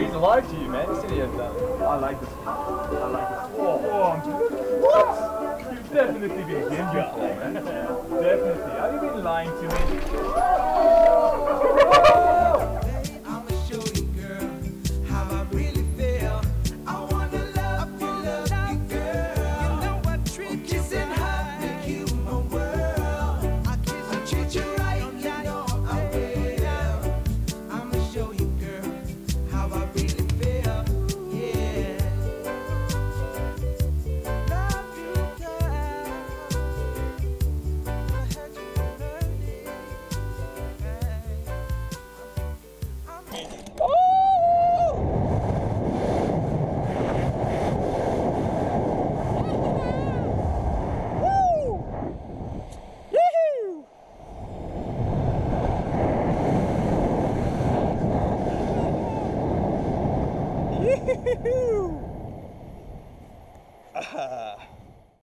He's alive to you, man. He's in here. I like this. I like this. Oh, oh, What? You've definitely been before, man. Definitely. Have you been lying to me? ah.